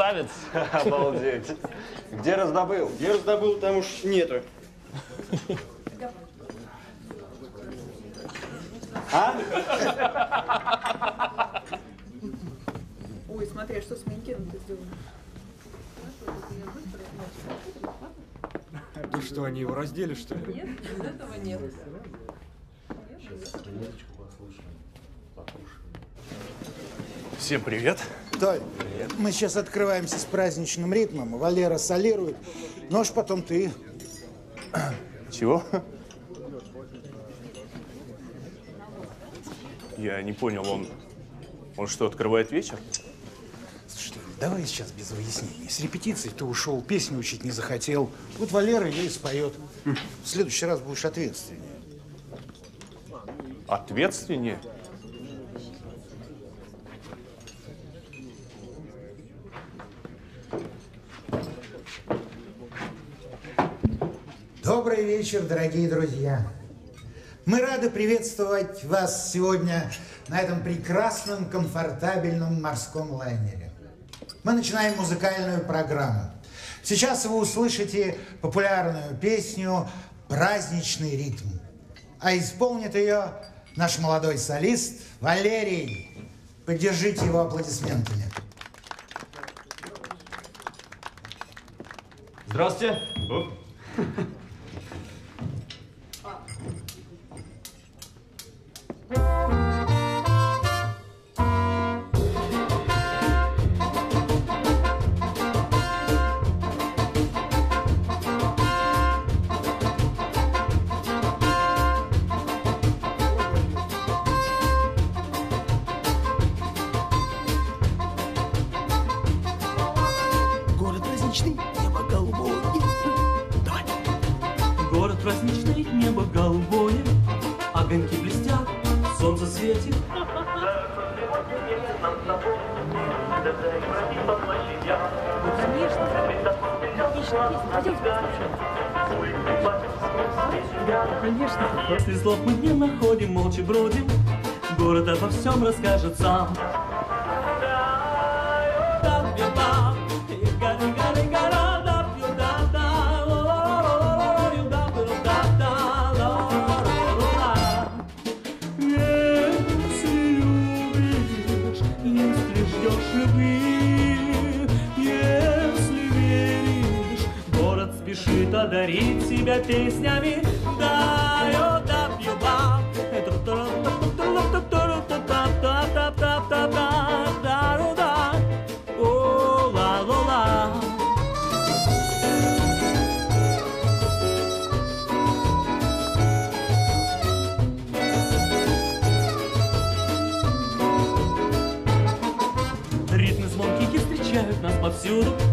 Красавец! Обалдеть. Где раздобыл? Я раздобыл, там уж нету. А? Ой, смотри, а что с манекеном-то сделано? Ты что, они его раздели, что ли? Нет, без этого нет. Всем привет. Толь, мы сейчас открываемся с праздничным ритмом. Валера солирует. Ну аж потом ты. Чего? Я не понял, он... Он что, открывает вечер? Слушай, давай сейчас без выяснений. С репетицией ты ушел, песню учить не захотел. Вот Валера ее и споет. В следующий раз будешь ответственнее. Ответственнее? Добрый вечер, дорогие друзья. Мы рады приветствовать вас сегодня на этом прекрасном, комфортабельном морском лайнере. Мы начинаем музыкальную программу. Сейчас вы услышите популярную песню «Праздничный ритм». А исполнит ее наш молодой солист Валерий. Поддержите его аплодисментами. Здравствуйте. Праздничный, небо голубое. Давай. Город праздничный, небо голубое, огоньки блестят, солнце светит. Ну, конечно. Конечно. После слов мы не находим, молча бродим, город обо всем расскажет сам. Если одарить тебя песнями. Да, пью, ба. Да-да-да. О, ла-ла-ла. Ритмы звонкие встречают нас повсюду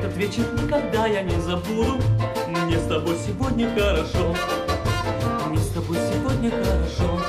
Этот вечер никогда я не забуду. Мне с тобой сегодня хорошо. Мне с тобой сегодня хорошо